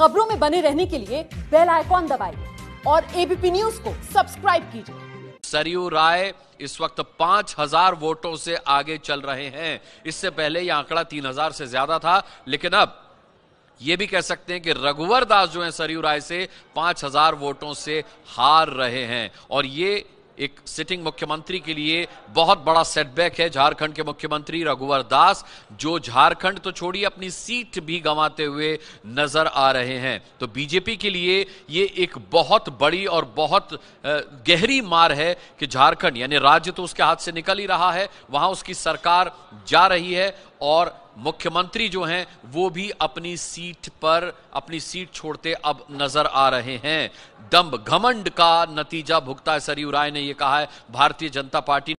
खबरों में बने रहने के लिए बेल आइकॉन दबाइए और एबीपी न्यूज़ को सब्सक्राइब कीजिए। सरयू राय इस वक्त पाँच हज़ार वोटों से आगे चल रहे हैं। इससे पहले यह आंकड़ा तीन हज़ार से ज़्यादा था, लेकिन अब यह भी कह सकते हैं कि रघुवर दास जो है सरयू राय से पाँच हज़ार वोटों से हार रहे हैं। और ये एक सिटिंग मुख्यमंत्री के लिए बहुत बड़ा सेटबैक है झारखंड के मुख्यमंत्री रघुवर दास, जो झारखंड तो छोड़िए, अपनी सीट भी गंवाते हुए नज़र आ रहे हैं। तो बीजेपी के लिए ये एक बहुत बड़ी और बहुत गहरी मार है कि झारखंड, यानी राज्य तो उसके हाथ से निकल ही रहा है, वहाँ उसकी सरकार जा रही है और मुख्यमंत्री जो हैं, वो भी अपनी सीट पर, अपनी सीट छोड़ते अब नज़र आ रहे हैं। दम्ब घमंड का नतीजा भुगता है सरयू राय ने यह कहा है, भारतीय जनता पार्टी